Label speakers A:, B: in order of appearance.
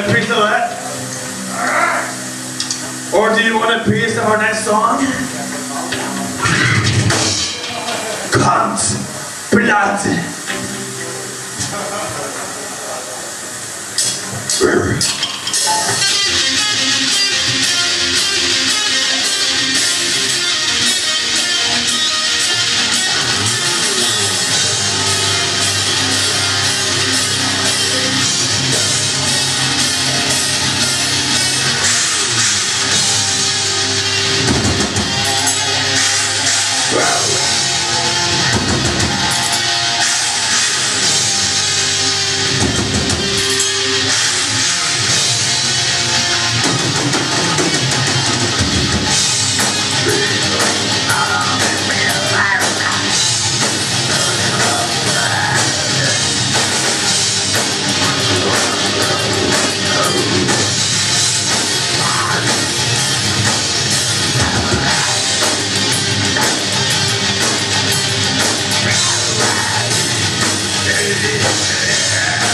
A: want a piece of that? Or do you want a piece of our next song? Cunt blood. Yeah.